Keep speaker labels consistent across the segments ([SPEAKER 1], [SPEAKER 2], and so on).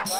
[SPEAKER 1] You're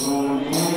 [SPEAKER 1] Holy